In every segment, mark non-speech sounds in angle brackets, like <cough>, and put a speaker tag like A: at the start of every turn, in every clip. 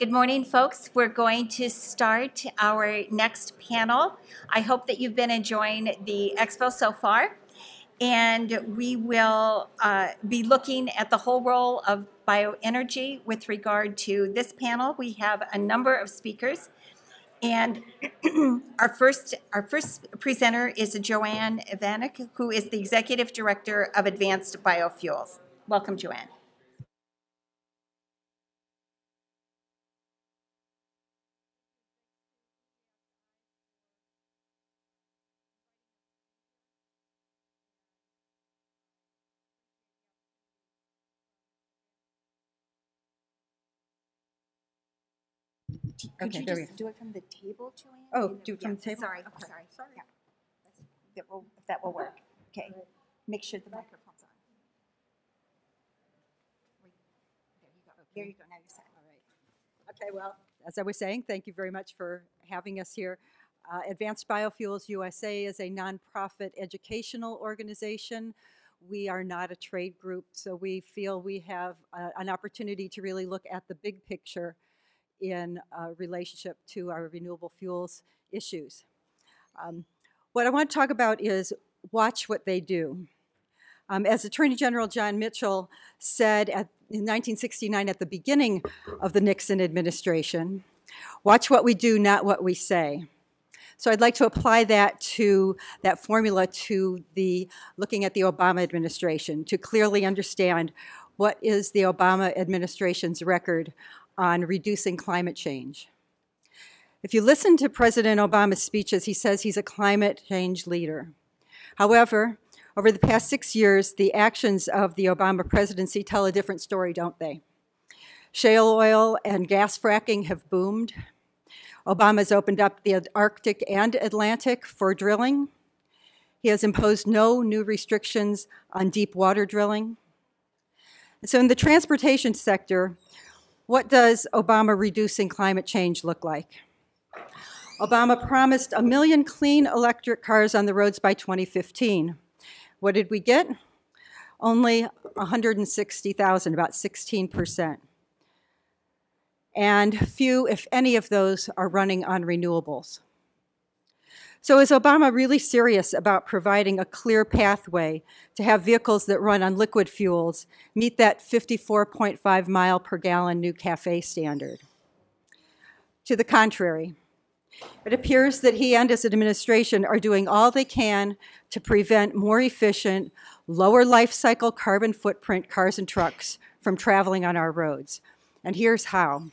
A: Good morning, folks. We're going to start our next panel. I hope that you've been enjoying the expo so far. And we will uh, be looking at the whole role of bioenergy with regard to this panel. We have a number of speakers. And <clears throat> our first, our first presenter is Joanne Ivancic, who is the Executive Director of Advanced Biofuels. Welcome, Joanne. Could
B: Okay,
A: you
B: there we
A: just do it from the table, Joanne?
B: Oh, do it from
A: yeah,
B: the table?
A: Sorry,
B: Okay.
A: sorry. Yeah. That will, that will work. Okay. Make sure the microphone's on. There you go, now you're set.
B: All right. Okay, well, as I was saying, thank you very much for having us here. Uh, Advanced Biofuels USA is a nonprofit educational organization. We are not a trade group, so we feel we have uh, an opportunity to really look at the big picture in uh, relationship to our renewable fuels issues. Um, what I want to talk about is watch what they do. Um, as Attorney General John Mitchell said at, in 1969 at the beginning of the Nixon administration, watch what we do, not what we say. So I'd like to apply that to that formula to the looking at the Obama administration to clearly understand what is the Obama administration's record on reducing climate change. If you listen to President Obama's speeches, he says he's a climate change leader. However, over the past six years, the actions of the Obama presidency tell a different story, don't they? Shale oil and gas fracking have boomed. Obama's opened up the Arctic and Atlantic for drilling. He has imposed no new restrictions on deep water drilling. So, in the transportation sector, what does Obama reducing climate change look like? Obama promised a million clean electric cars on the roads by 2015. What did we get? Only 160,000, about 16%. And few, if any, of those are running on renewables. So, is Obama really serious about providing a clear pathway to have vehicles that run on liquid fuels meet that 54.5 mile per gallon new CAFE standard? To the contrary, it appears that he and his administration are doing all they can to prevent more efficient, lower life cycle carbon footprint cars and trucks from traveling on our roads. And here's how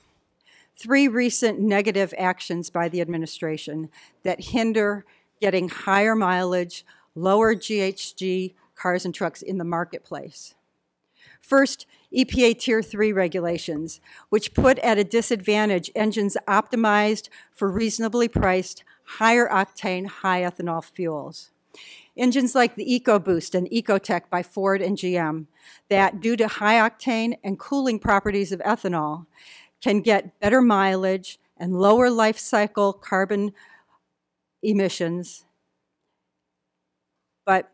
B: three recent negative actions by the administration that hinder getting higher mileage, lower GHG cars and trucks in the marketplace. First, EPA Tier 3 regulations, which put at a disadvantage engines optimized for reasonably priced, higher octane, high ethanol fuels. Engines like the EcoBoost and Ecotec by Ford and GM, that due to high octane and cooling properties of ethanol, can get better mileage and lower life cycle carbon emissions. But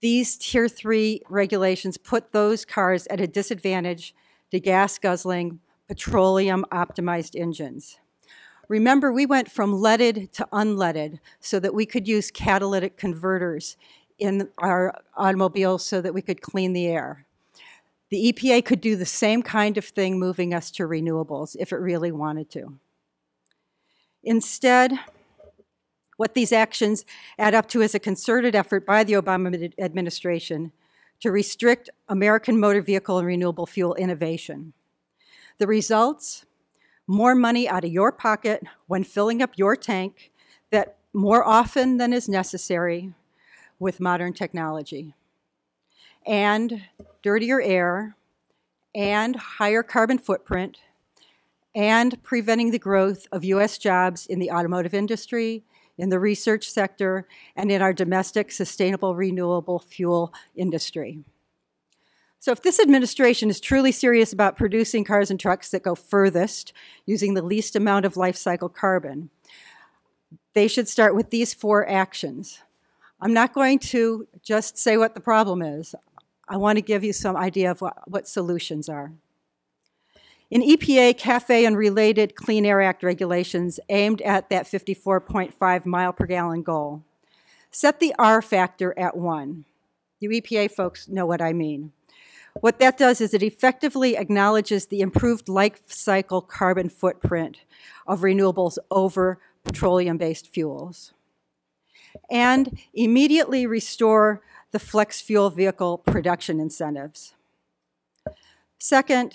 B: these Tier 3 regulations put those cars at a disadvantage to gas guzzling, petroleum optimized engines. Remember, we went from leaded to unleaded so that we could use catalytic converters in our automobiles so that we could clean the air. The EPA could do the same kind of thing moving us to renewables if it really wanted to. Instead, what these actions add up to is a concerted effort by the Obama administration to restrict American motor vehicle and renewable fuel innovation. The results more money out of your pocket when filling up your tank that more often than is necessary with modern technology and dirtier air, and higher carbon footprint, and preventing the growth of U.S. jobs in the automotive industry, in the research sector, and in our domestic sustainable renewable fuel industry. So, if this administration is truly serious about producing cars and trucks that go furthest using the least amount of life cycle carbon, they should start with these four actions. I'm not going to just say what the problem is. I want to give you some idea of what, what solutions are. In EPA, CAFE, and related Clean Air Act regulations aimed at that 54.5 mile per gallon goal, set the R factor at 1. You EPA folks know what I mean. What that does is it effectively acknowledges the improved life cycle carbon footprint of renewables over petroleum-based fuels. And immediately restore the flex fuel vehicle production incentives. Second,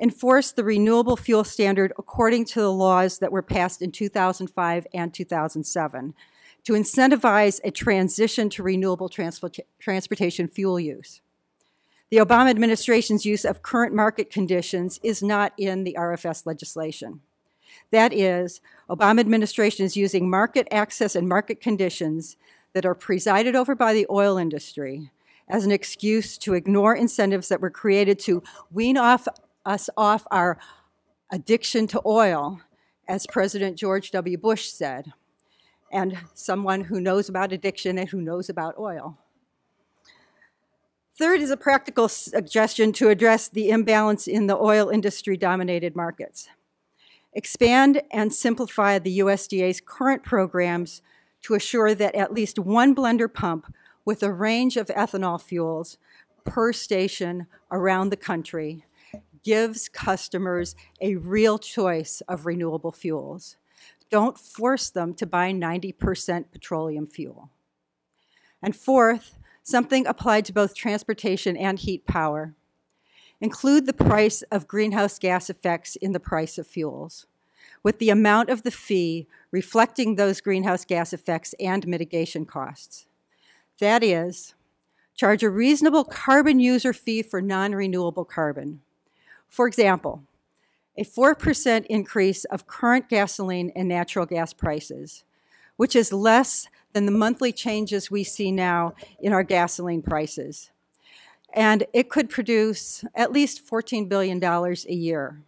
B: enforce the renewable fuel standard according to the laws that were passed in 2005 and 2007 to incentivize a transition to renewable transportation fuel use. The Obama administration's use of current market conditions is not in the RFS legislation. That is, Obama administration is using market access and market conditions that are presided over by the oil industry as an excuse to ignore incentives that were created to wean off us off our addiction to oil, as President George W. Bush said, and someone who knows about addiction and who knows about oil. Third is a practical suggestion to address the imbalance in the oil industry dominated markets. Expand and simplify the USDA's current programs to assure that at least one blender pump with a range of ethanol fuels per station around the country gives customers a real choice of renewable fuels. Don't force them to buy 90% petroleum fuel. And fourth, something applied to both transportation and heat power. Include the price of greenhouse gas effects in the price of fuels, with the amount of the fee reflecting those greenhouse gas effects and mitigation costs. That is, charge a reasonable carbon user fee for non-renewable carbon. For example, a 4% increase of current gasoline and natural gas prices, which is less than the monthly changes we see now in our gasoline prices. And it could produce at least $14 billion a year.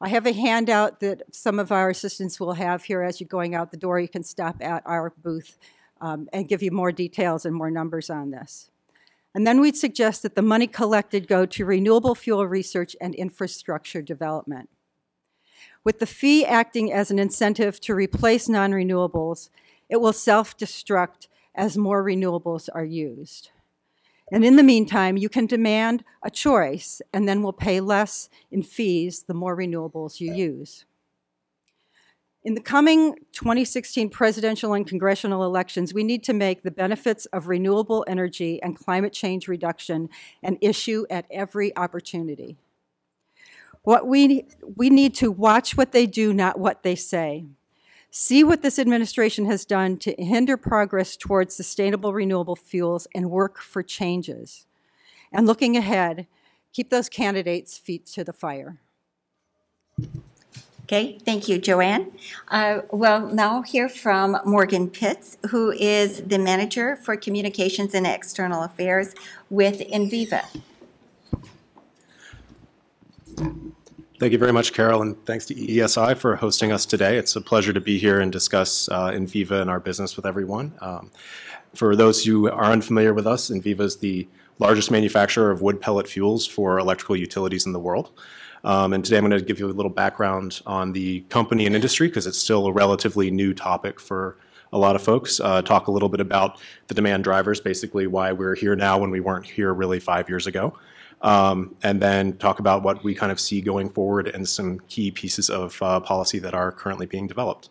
B: I have a handout that some of our assistants will have here as you're going out the door. You can stop at our booth um, and give you more details and more numbers on this. And then we'd suggest that the money collected go to renewable fuel research and infrastructure development. With the fee acting as an incentive to replace non-renewables, it will self-destruct as more renewables are used. And in the meantime, you can demand a choice and then we'll pay less in fees the more renewables you use. In the coming 2016 presidential and congressional elections, we need to make the benefits of renewable energy and climate change reduction an issue at every opportunity. What we, we need to watch what they do, not what they say. See what this administration has done to hinder progress towards sustainable renewable fuels and work for changes. And looking ahead, keep those candidates' feet to the fire.
A: Okay, thank you, Joanne. Uh, well, now hear from Morgan Pitts, who is the Manager for Communications and External Affairs with Enviva.
C: Thank you very much, Carol, and thanks to EESI for hosting us today. It's a pleasure to be here and discuss uh, Enviva and our business with everyone. Um, for those who are unfamiliar with us, Enviva is the largest manufacturer of wood pellet fuels for electrical utilities in the world. Um, and today I'm going to give you a little background on the company and industry because it's still a relatively new topic for a lot of folks. Uh, talk a little bit about the demand drivers, basically why we're here now when we weren't here really five years ago. Um, and then talk about what we kind of see going forward and some key pieces of uh, policy that are currently being developed.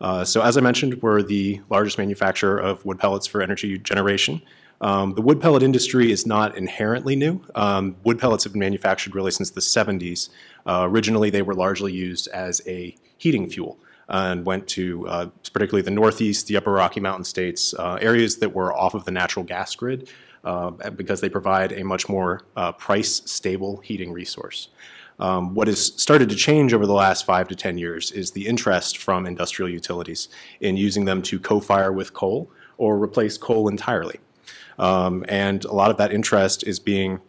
C: Uh, so as I mentioned, we're the largest manufacturer of wood pellets for energy generation. Um, the wood pellet industry is not inherently new. Um, wood pellets have been manufactured really since the 70s. Uh, originally, they were largely used as a heating fuel and went to uh, particularly the Northeast, the Upper Rocky Mountain states, uh, areas that were off of the natural gas grid because they provide a much more uh, price stable heating resource. Um, what has started to change over the last five to 10 years is the interest from industrial utilities in using them to co-fire with coal or replace coal entirely. Um, and a lot of that interest is being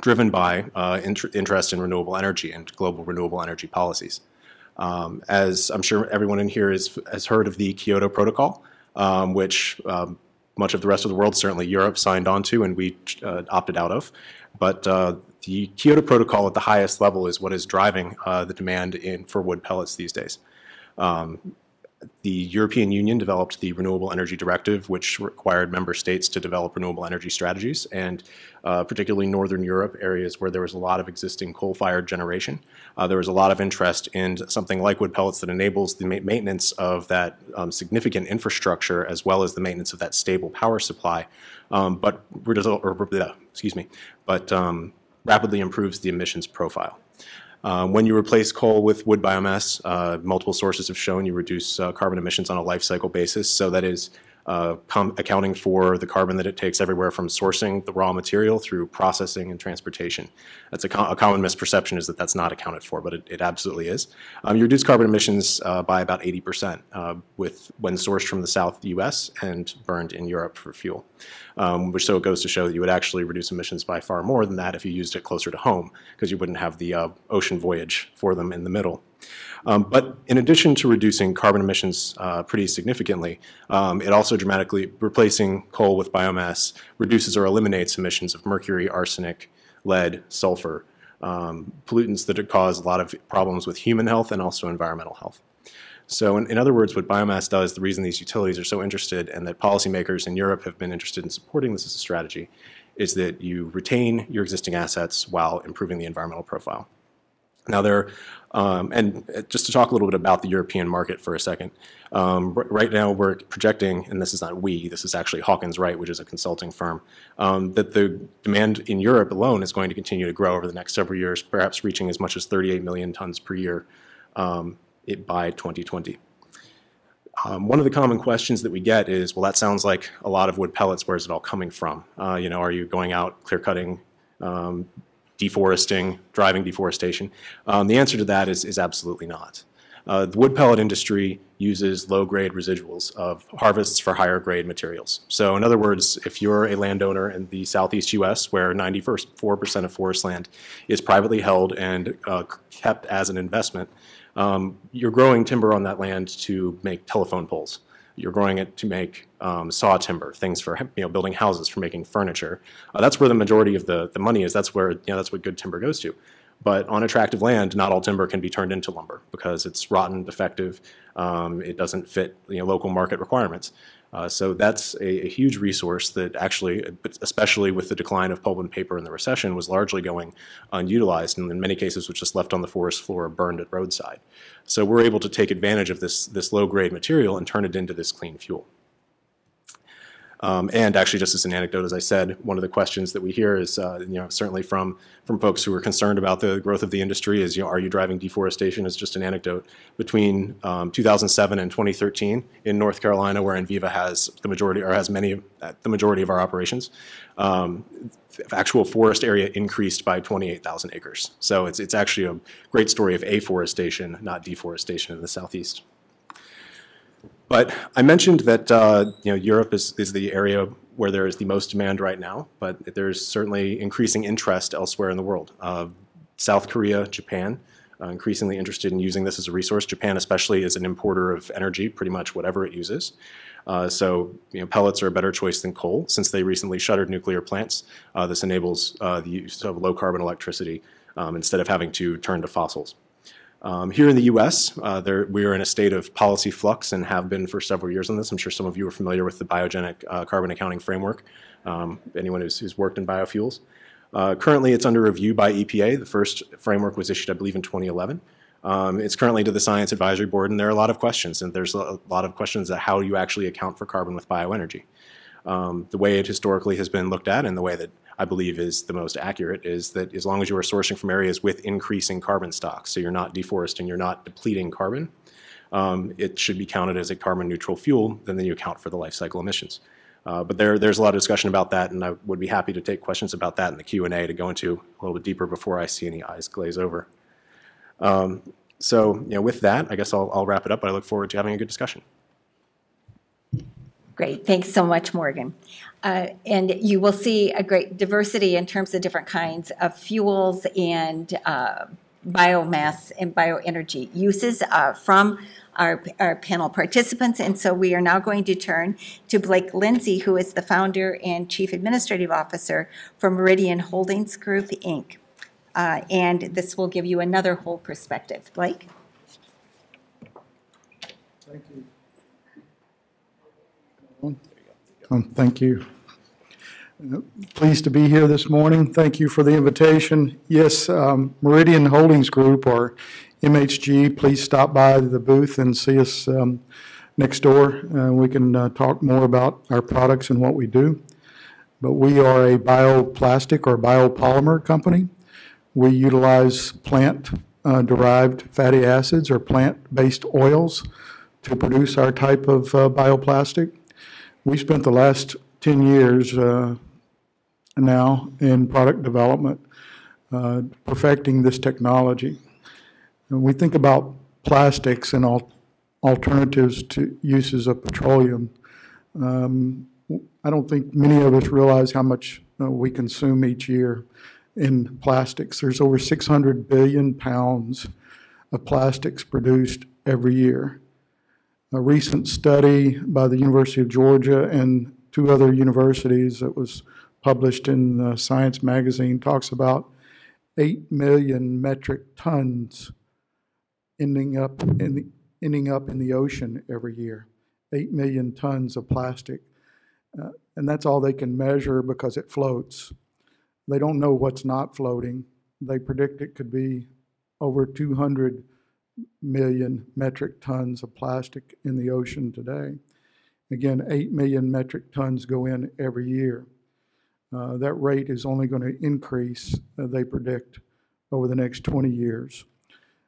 C: driven by uh, int interest in renewable energy and global renewable energy policies. Um, as I'm sure everyone in here is, has heard of the Kyoto Protocol, um, which um, much of the rest of the world, certainly Europe, signed on to and we uh, opted out of. But uh, the Kyoto Protocol at the highest level is what is driving uh, the demand in, for wood pellets these days. Um, the European Union developed the Renewable Energy Directive, which required member states to develop renewable energy strategies, and uh, particularly Northern Europe, areas where there was a lot of existing coal-fired generation. Uh, there was a lot of interest in something like wood pellets that enables the ma maintenance of that um, significant infrastructure as well as the maintenance of that stable power supply, um, but or, excuse me, but um, rapidly improves the emissions profile. Uh, when you replace coal with wood biomass, uh, multiple sources have shown you reduce uh, carbon emissions on a life cycle basis. So that is uh, accounting for the carbon that it takes everywhere from sourcing the raw material through processing and transportation. That's a, co a common misperception is that that's not accounted for, but it, it absolutely is. Um, you reduce carbon emissions uh, by about 80% uh, with when sourced from the South U.S. and burned in Europe for fuel. Um, which so it goes to show that you would actually reduce emissions by far more than that if you used it closer to home, because you wouldn't have the uh, ocean voyage for them in the middle. Um, but in addition to reducing carbon emissions uh, pretty significantly, um, it also dramatically, replacing coal with biomass, reduces or eliminates emissions of mercury, arsenic, lead, sulfur, um, pollutants that cause a lot of problems with human health and also environmental health. So in, in, other words, what biomass does, the reason these utilities are so interested and that policymakers in Europe have been interested in supporting this as a strategy is that you retain your existing assets while improving the environmental profile. Now there, um, and just to talk a little bit about the European market for a second, um, right now we're projecting, and this is not we, this is actually Hawkins Wright, which is a consulting firm, um, that the demand in Europe alone is going to continue to grow over the next several years, perhaps reaching as much as 38 million tons per year um, it, by 2020. Um, one of the common questions that we get is, well, that sounds like a lot of wood pellets. Where is it all coming from? Uh, you know, are you going out clear cutting, um, deforesting, driving deforestation? Um, the answer to that is, is absolutely not. Uh, the wood pellet industry uses low-grade residuals of harvests for higher-grade materials. So in other words, if you're a landowner in the southeast U.S. where 94% of forest land is privately held and uh, kept as an investment, um, you're growing timber on that land to make telephone poles. You're growing it to make um, saw timber, things for you know building houses, for making furniture. Uh, that's where the majority of the, the money is. That's where you know that's what good timber goes to. But on attractive land, not all timber can be turned into lumber because it's rotten, defective. Um, it doesn't fit you know, local market requirements. Uh, so that's a, a, huge resource that actually, especially with the decline of pulp and paper in the recession, was largely going unutilized and in many cases was just left on the forest floor or burned at roadside. So we're able to take advantage of this, this low-grade material and turn it into this clean fuel. Um, and actually, just as an anecdote, as I said, one of the questions that we hear is, uh, you know, certainly from from folks who are concerned about the growth of the industry is, you know, are you driving deforestation? Is just an anecdote. Between um, 2007 and 2013 in North Carolina, where Enviva has the majority or has many uh, the majority of our operations, um, actual forest area increased by 28,000 acres. So it's it's actually a great story of afforestation, not deforestation in the southeast. But I mentioned that uh, you know Europe is, is the area where there is the most demand right now, but there's certainly increasing interest elsewhere in the world. Uh, South Korea, Japan, uh, increasingly interested in using this as a resource. Japan especially is an importer of energy, pretty much whatever it uses. Uh, so you know, pellets are a better choice than coal. Since they recently shuttered nuclear plants, uh, this enables uh, the use of low carbon electricity um, instead of having to turn to fossils. Um, here in the U.S., uh, there, we are in a state of policy flux and have been for several years on this. I'm sure some of you are familiar with the biogenic uh, carbon accounting framework, um, anyone who's, who's, worked in biofuels. Uh, currently, it's under review by EPA. The first framework was issued, I believe, in 2011. Um, it's currently to the Science Advisory Board, and there are a lot of questions. And there's a lot of questions that how you actually account for carbon with bioenergy. Um, the way it historically has been looked at and the way that I believe is the most accurate is that as long as you are sourcing from areas with increasing carbon stocks, so you're not deforesting, you're not depleting carbon, um, it should be counted as a carbon neutral fuel, and then you account for the life cycle emissions. Uh, but there, there's a lot of discussion about that, and I would be happy to take questions about that in the Q&A to go into a little bit deeper before I see any eyes glaze over. Um, so, you know, with that, I guess I'll, I'll wrap it up, but I look forward to having a good discussion.
A: Great, thanks so much, Morgan. Uh, and you will see a great diversity in terms of different kinds of fuels and uh, biomass and bioenergy uses uh, from our, our panel participants. And so we are now going to turn to Blake Lindsey, who is the founder and chief administrative officer for Meredian Holdings Group, Inc. Uh, And this will give you another whole perspective. Blake?
D: Thank you. Um, Thank you. Uh, Pleased to be here this morning. Thank you for the invitation. Yes, um, Meredian Holdings Group, or MHG, please stop by the booth and see us um, next door. Uh, We can uh, talk more about our products and what we do. But we are a bioplastic or biopolymer company. We utilize plant-derived fatty acids or plant-based oils to produce our type of uh, bioplastic. We spent the last 10 years uh, now in product development, uh, perfecting this technology. When we think about plastics and al- alternatives to uses of petroleum, um, I don't think many of us realize how much uh, we consume each year in plastics. There's over 600 billion pounds of plastics produced every year. A recent study by the University of Georgia and two other universities that was published in Science Magazine talks about 8 million metric tons ending up in the, ending up in the ocean every year. 8 million tons of plastic. Uh, and that's all they can measure because it floats. They don't know what's not floating. They predict it could be over 200 million metric tons of plastic in the ocean today. Again, 8 million metric tons go in every year. Uh, That rate is only going to increase, uh, they predict, over the next 20 years.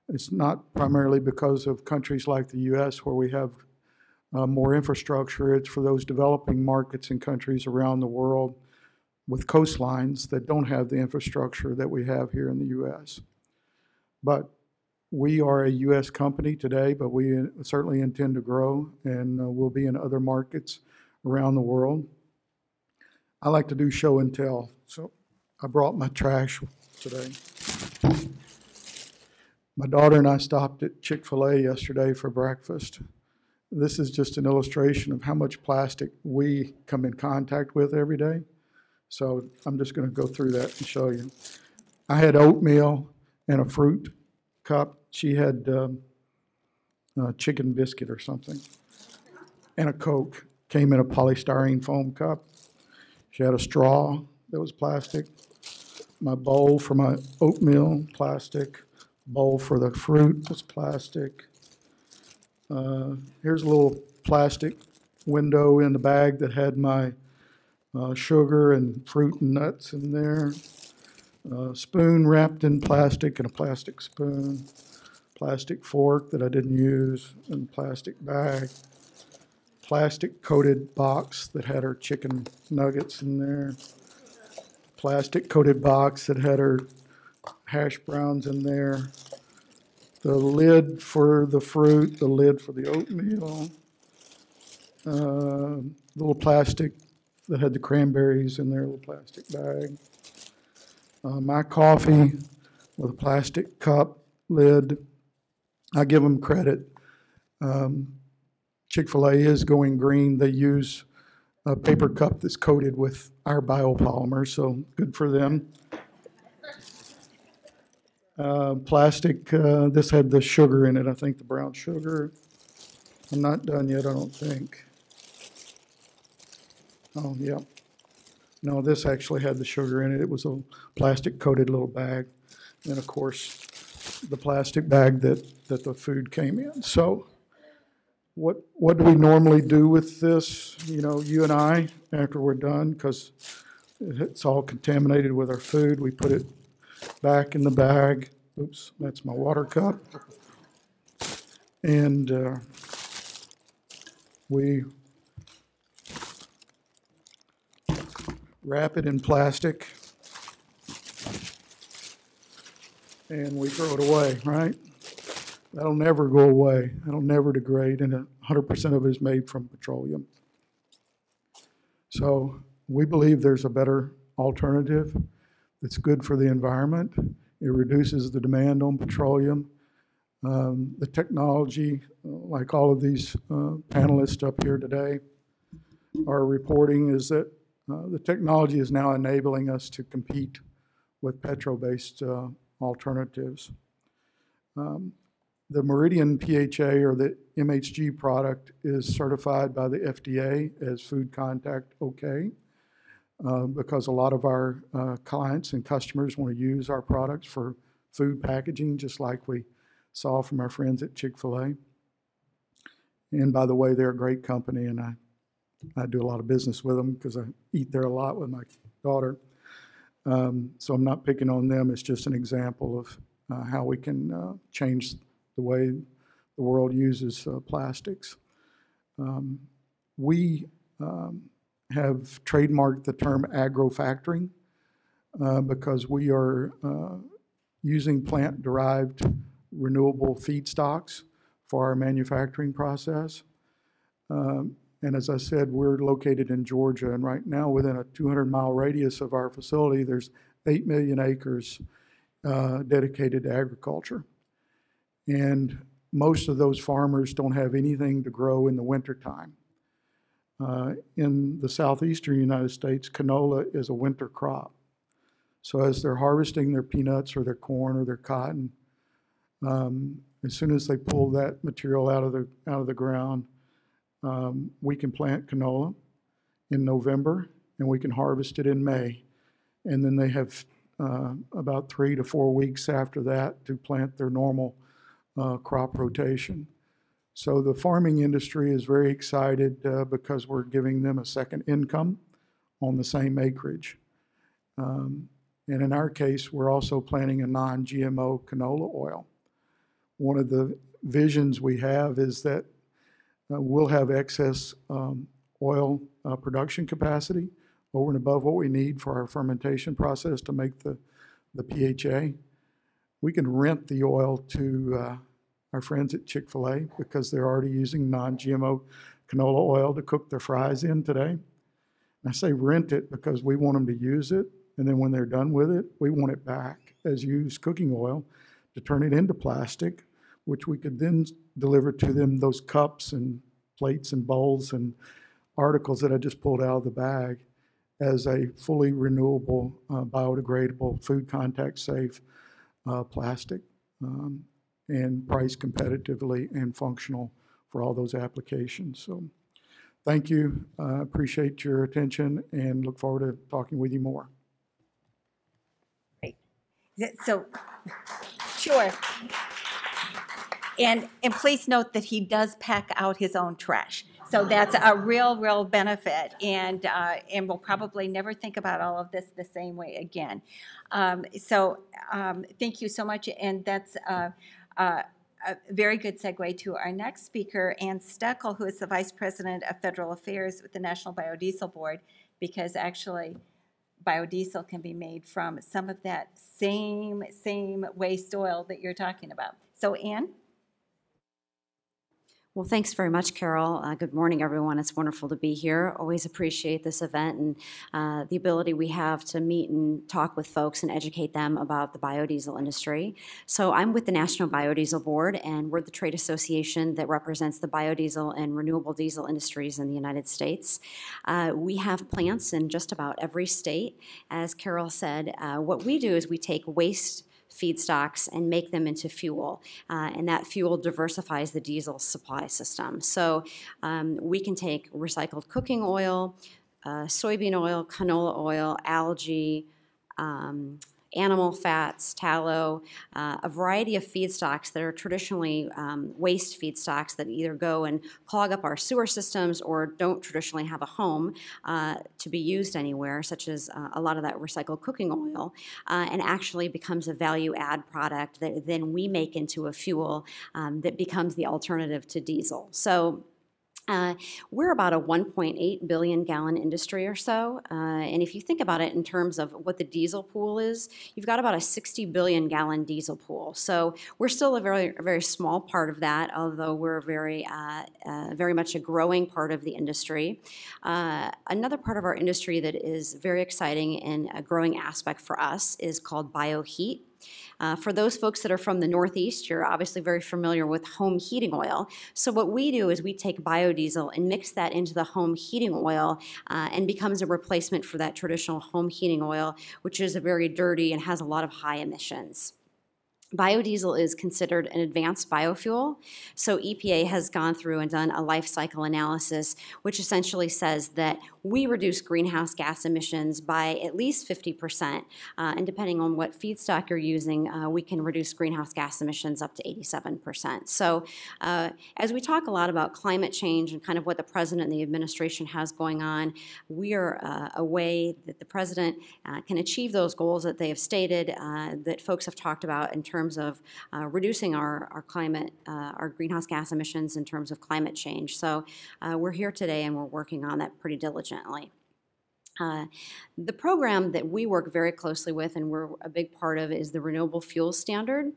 D: It's not primarily because of countries like the US where we have uh, more infrastructure. It's for those developing markets and countries around the world with coastlines that don't have the infrastructure that we have here in the US. But we are a U.S. company today, but we certainly intend to grow, and uh, we'll be in other markets around the world. I like to do show and tell, so I brought my trash today. My daughter and I stopped at Chick-fil-A yesterday for breakfast. This is just an illustration of how much plastic we come in contact with every day. So I'm just going to go through that and show you. I had oatmeal and a fruit cup. She had um, a chicken biscuit or something, and a Coke. Came in a polystyrene foam cup. She had a straw that was plastic. My bowl for my oatmeal, plastic. Bowl for the fruit was plastic. Uh, Here's a little plastic window in the bag that had my uh, sugar and fruit and nuts in there. Uh, Spoon wrapped in plastic and a plastic spoon. Plastic fork that I didn't use and plastic bag. Plastic coated box that had her chicken nuggets in there. Plastic coated box that had her hash browns in there. The lid for the fruit, the lid for the oatmeal. Uh, Little plastic that had the cranberries in their little plastic bag. Uh, My coffee with a plastic cup lid. I give them credit. Um, Chick-fil-A is going green. They use a paper cup that's coated with our biopolymer, so good for them. Uh, Plastic, uh, this had the sugar in it, I think, the brown sugar. I'm not done yet, I don't think. Oh, yeah. No, this actually had the sugar in it. It was a plastic-coated little bag. And of course, the plastic bag that, that the food came in. So what, what do we normally do with this, you know, you and I, after we're done? Because it's all contaminated with our food. We put it back in the bag. Oops, that's my water cup. And uh, we wrap it in plastic, and we throw it away, right? That'll never go away. That'll never degrade, and hundred percent of it is made from petroleum. So we believe there's a better alternative that's good for the environment, It reduces the demand on petroleum. Um, The technology, like all of these uh, panelists up here today are reporting, is that uh, the technology is now enabling us to compete with petro-based uh, alternatives. Um, The Meredian PHA or the MHG product is certified by the FDA as food contact okay uh, because a lot of our uh, clients and customers want to use our products for food packaging, just like we saw from our friends at Chick-fil-A. And by the way, they're a great company, and I, I do a lot of business with them because I eat there a lot with my daughter. Um, So I'm not picking on them, it's just an example of uh, how we can uh, change the way the world uses uh, plastics. Um, We um, have trademarked the term agrofacturing uh, because we are uh, using plant-derived renewable feedstocks for our manufacturing process. Um, And as I said, we're located in Georgia, and right now, within a 200-mile radius of our facility, there's 8 million acres uh, dedicated to agriculture. And most of those farmers don't have anything to grow in the wintertime. Uh, In the southeastern United States, canola is a winter crop. So as they're harvesting their peanuts or their corn or their cotton, um, as soon as they pull that material out of the, out of the ground, um, we can plant canola in November and we can harvest it in May. And then they have uh, about three to four weeks after that to plant their normal uh, crop rotation. So the farming industry is very excited uh, because we're giving them a second income on the same acreage. Um, And in our case, we're also planting a non-GMO canola oil. One of the visions we have is that we'll have excess um, oil uh, production capacity over and above what we need for our fermentation process to make the, the PHA. We can rent the oil to uh, our friends at Chick-fil-A because they're already using non-GMO canola oil to cook their fries in today. And I say rent it because we want them to use it, and then when they're done with it, we want it back as used cooking oil to turn it into plastic, which we could then deliver to them those cups and plates and bowls and articles that I just pulled out of the bag as a fully renewable, uh, biodegradable, food contact safe uh, plastic um, and priced competitively and functional for all those applications. So thank you. Uh, Appreciate your attention and look forward to talking with you more.
A: So, <laughs> sure. And, and please note that he does pack out his own trash. So that's a real, real benefit, and, uh, and we'll probably never think about all of this the same way again. Um, So, um, thank you so much, and that's uh, uh, a very good segue to our next speaker, Anne Steckel, who is the Vice President of Federal Affairs with the National Biodiesel Board, because actually, biodiesel can be made from some of that same, same waste oil that you're talking about. So Anne?
E: Well, thanks very much, Carol. Uh, good morning, everyone. It's wonderful to be here. Always appreciate this event and uh, the ability we have to meet and talk with folks and educate them about the biodiesel industry. So, I'm with the National Biodiesel Board, and we're the trade association that represents the biodiesel and renewable diesel industries in the United States. Uh, we have plants in just about every state. As Carol said, uh, what we do is we take waste feedstocks and make them into fuel. Uh, and that fuel diversifies the diesel supply system. So um, we can take recycled cooking oil, uh, soybean oil, canola oil, algae, um, animal fats, tallow, uh, a variety of feedstocks that are traditionally um, waste feedstocks that either go and clog up our sewer systems or don't traditionally have a home uh, to be used anywhere, such as uh, a lot of that recycled cooking oil, uh, and actually becomes a value add product that then we make into a fuel um, that becomes the alternative to diesel. So uh, we're about a 1.8 billion gallon industry or so. Uh, and if you think about it in terms of what the diesel pool is, you've got about a 60 billion gallon diesel pool. So we're still a very, a very small part of that, although we're very, uh, uh, very much a growing part of the industry. Uh, another part of our industry that is very exciting and a growing aspect for us is called bioheat. Uh, For those folks that are from the Northeast, you're obviously very familiar with home heating oil. So what we do is we take biodiesel and mix that into the home heating oil uh, and becomes a replacement for that traditional home heating oil, which is a very dirty and has a lot of high emissions. Biodiesel is considered an advanced biofuel. So EPA has gone through and done a life cycle analysis, which essentially says that we reduce greenhouse gas emissions by at least 50%. Uh, and depending on what feedstock you're using, uh, we can reduce greenhouse gas emissions up to 87%. So uh, as we talk a lot about climate change and kind of what the president and the administration has going on, we are uh, a way that the president uh, can achieve those goals that they have stated, uh, that folks have talked about in terms of uh, reducing our, our climate, uh, our greenhouse gas emissions in terms of climate change. So uh, we're here today and we're working on that pretty diligently. Uh, the program that we work very closely with and we're a big part of is the Renewable Fuel Standard.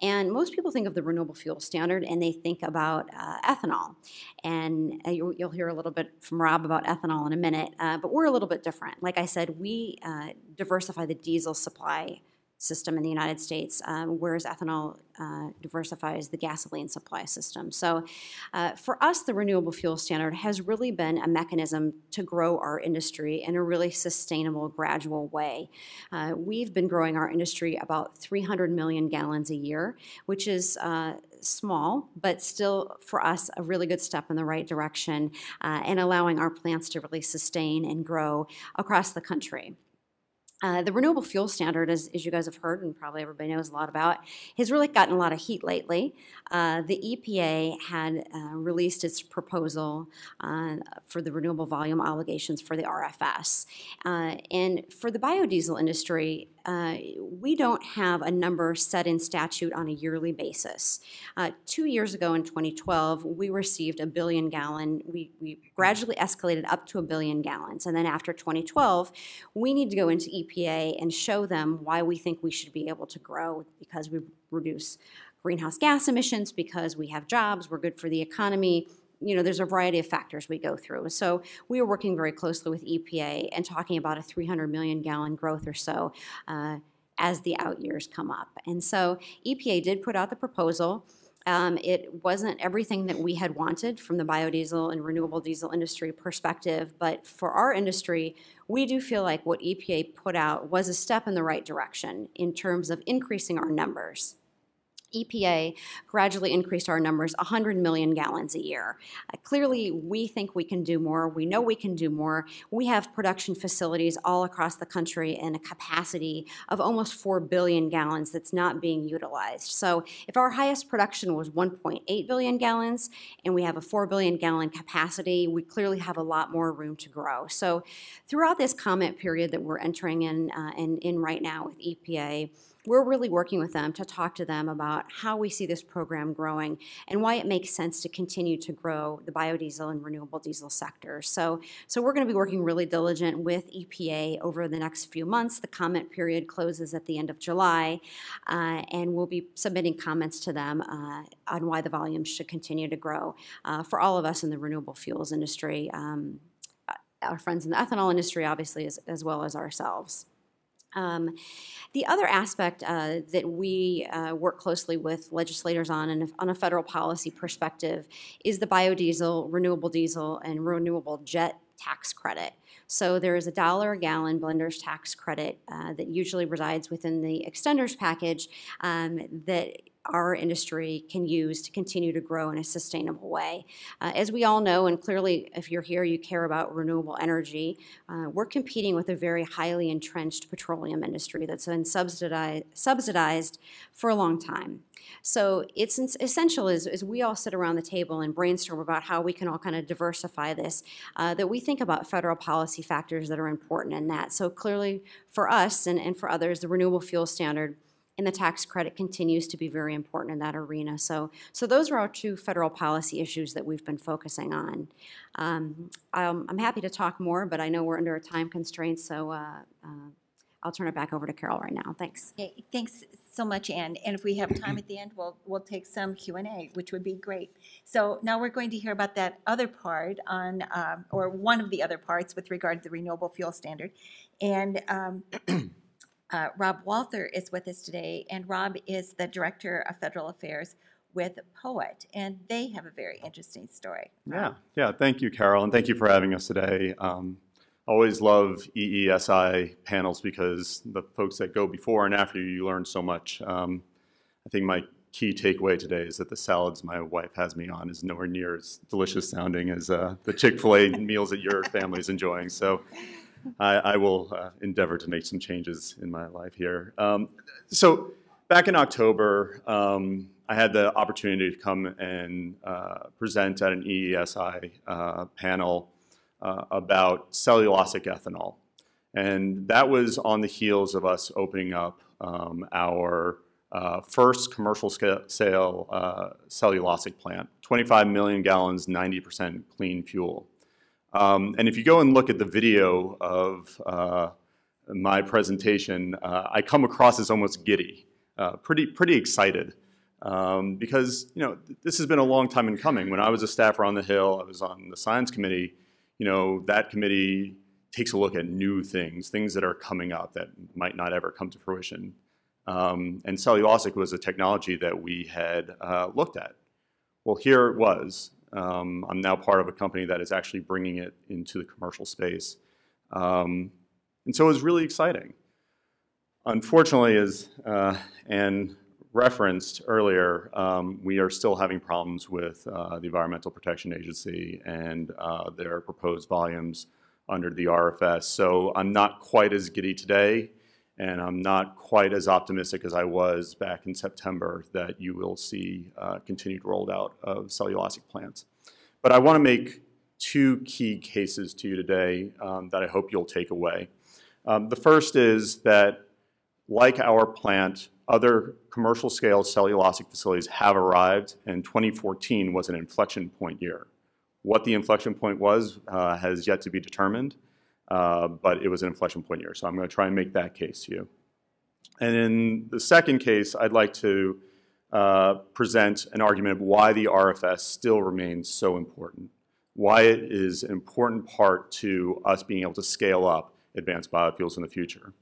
E: And most people think of the Renewable Fuel Standard and they think about uh, ethanol. And uh, you, you'll hear a little bit from Rob about ethanol in a minute, uh, but we're a little bit different. Like I said, we uh, diversify the diesel supply system in the United States, um, whereas ethanol uh, diversifies the gasoline supply system. So, uh, for us, the renewable fuel standard has really been a mechanism to grow our industry in a really sustainable, gradual way. Uh, we've been growing our industry about 300 million gallons a year, which is uh, small, but still for us a really good step in the right direction uh, and allowing our plants to really sustain and grow across the country. Uh, the renewable fuel standard, as, as you guys have heard and probably everybody knows a lot about, has really gotten a lot of heat lately. Uh, the EPA had uh, released its proposal uh, for the renewable volume obligations for the RFS. Uh, and for the biodiesel industry, we don't have a number set in statute on a yearly basis. Two years ago in 2012, we received a billion gallon, we, we gradually escalated up to a billion gallons. And then after 2012, we need to go into EPA and show them why we think we should be able to grow because we reduce greenhouse gas emissions, because we have jobs, we're good for the economy, you know, there's a variety of factors we go through. So we are working very closely with EPA and talking about a 300 million gallon growth or so uh, as the out years come up. And so EPA did put out the proposal. Um, it wasn't everything that we had wanted from the biodiesel and renewable diesel industry perspective, but for our industry, we do feel like what EPA put out was a step in the right direction in terms of increasing our numbers. EPA gradually increased our numbers 100 million gallons a year. Uh, clearly, we think we can do more. We know we can do more. We have production facilities all across the country and a capacity of almost 4 billion gallons that's not being utilized. So, if our highest production was 1.8 billion gallons and we have a 4 billion gallon capacity, we clearly have a lot more room to grow. So, throughout this comment period that we're entering in uh, and in right now with EPA, we're really working with them to talk to them about how we see this program growing and why it makes sense to continue to grow the biodiesel and renewable diesel sector. So, so we're going to be working really diligent with EPA over the next few months. The comment period closes at the end of July, uh, and we'll be submitting comments to them uh, on why the volumes should continue to grow uh, for all of us in the renewable fuels industry. Um, our friends in the ethanol industry, obviously, as, as well as ourselves. Um, the other aspect uh, that we uh, work closely with legislators on, and on a federal policy perspective, is the biodiesel, renewable diesel, and renewable jet tax credit. So there is a dollar a gallon blender's tax credit uh, that usually resides within the extenders package um, that our industry can use to continue to grow in a sustainable way. Uh, as we all know, and clearly if you're here, you care about renewable energy, uh, we're competing with a very highly entrenched petroleum industry that's been subsidized, subsidized for a long time. So it's essential as, as we all sit around the table and brainstorm about how we can all kind of diversify this, uh, that we think about federal policy factors that are important in that. So clearly for us and, and for others, the renewable fuel standard and the tax credit continues to be very important in that arena. So, so those are our two federal policy issues that we've been focusing on. Um, I'm, I'm, happy to talk more, but I know we're under a time constraint, so uh, uh, I'll turn it back over to Carol right now. Thanks.
A: Okay, thanks so much, Anne. And if we have time at the end, we'll, we'll take some Q and A, which would be great. So now we're going to hear about that other part on, um, or one of the other parts with regard to the renewable fuel standard. And um, uh, Rob Walther is with us today, and Rob is the Director of Federal Affairs with POET, and they have a very interesting story.
F: Yeah, yeah. Thank you, Carol, and thank you for having us today. Um, always love EESI panels because the folks that go before and after you, you learn so much. Um, I think my key takeaway today is that the salads my wife has me on is nowhere near as delicious sounding as uh, the Chick-fil-A <laughs> meals that your family is enjoying. So I, I will uh, endeavor to make some changes in my life here. Um, so back in October, um, I had the opportunity to come and uh, present at an EESI uh, panel uh, about cellulosic ethanol. And that was on the heels of us opening up um, our uh, first commercial scale, sale uh, cellulosic plant, 25 million gallons, 90% clean fuel. Um, and if you go and look at the video of uh, my presentation, uh, I come across as almost giddy, uh, pretty, pretty excited. Um, because you know this has been a long time in coming. When I was a staffer on the Hill, I was on the science committee. You know that committee takes a look at new things, things that are coming up that might not ever come to fruition. Um, and cellulosic was a technology that we had uh, looked at. Well, here it was. Um, I'm now part of a company that is actually bringing it into the commercial space. Um, and so it was really exciting. Unfortunately, as uh, Anne referenced earlier, um, we are still having problems with uh, the Environmental Protection Agency and uh, their proposed volumes under the RFS. So I'm not quite as giddy today, and I'm not quite as optimistic as I was back in September that you will see uh, continued rollout of cellulosic plants. But I want to make two key cases to you today um, that I hope you'll take away. Um, the first is that, like our plant, other commercial scale cellulosic facilities have arrived, and 2014 was an inflection point year. What the inflection point was uh, has yet to be determined, uh, but it was an inflection point year. So I'm going to try and make that case to you. And in the second case, I'd like to uh, present an argument of why the RFS still remains so important, why it is an important part to us being able to scale up advanced biofuels in the future.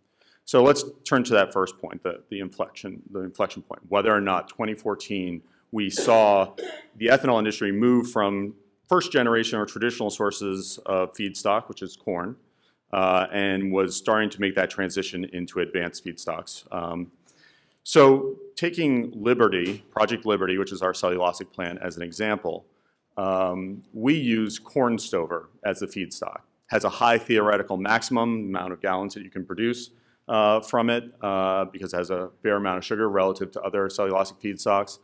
F: So let's turn to that first point, the, the inflection, the inflection point. Whether or not 2014 we saw the ethanol industry move from first generation or traditional sources of feedstock, which is corn, uh, and was starting to make that transition into advanced feedstocks. Um, so taking Liberty, Project Liberty, which is our cellulosic plant as an example, um, we use corn stover as the feedstock. Has a high theoretical maximum amount of gallons that you can produce uh, from it uh, because it has a fair amount of sugar relative to other cellulosic feedstocks.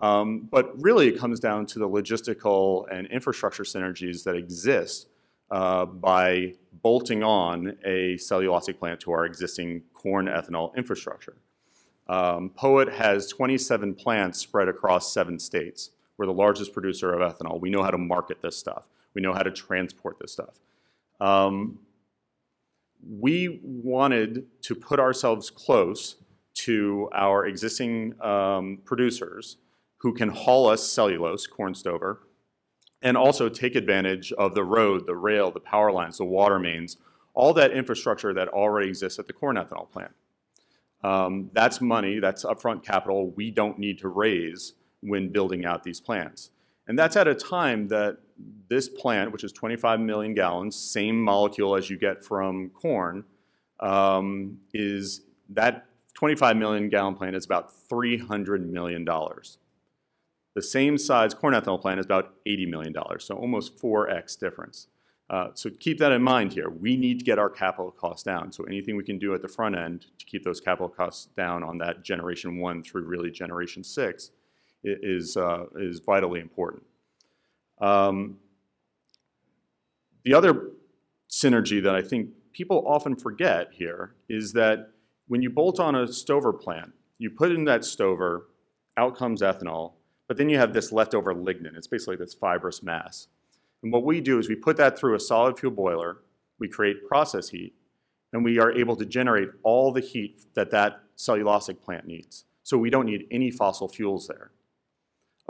F: Um, but really it comes down to the logistical and infrastructure synergies that exist uh, by bolting on a cellulosic plant to our existing corn ethanol infrastructure. Um, POET has 27 plants spread across seven states. We're the largest producer of ethanol. We know how to market this stuff. We know how to transport this stuff. Um, we wanted to put ourselves close to our existing um, producers who can haul us cellulose, corn stover, and also take advantage of the road, the rail, the power lines, the water mains, all that infrastructure that already exists at the corn ethanol plant. Um, that's money, that's upfront capital we don't need to raise when building out these plants. And that's at a time that this plant, which is 25 million gallons, same molecule as you get from corn, um, is that 25 million gallon plant is about $300 million. The same size corn ethanol plant is about $80 million, so almost 4x difference. Uh, so keep that in mind here. We need to get our capital costs down. So anything we can do at the front end to keep those capital costs down on that generation one through really generation six is, uh, is vitally important. Um, the other synergy that I think people often forget here is that when you bolt on a stover plant, you put in that stover, out comes ethanol, but then you have this leftover lignin. It's basically this fibrous mass. And what we do is we put that through a solid fuel boiler, we create process heat, and we are able to generate all the heat that that cellulosic plant needs. So we don't need any fossil fuels there.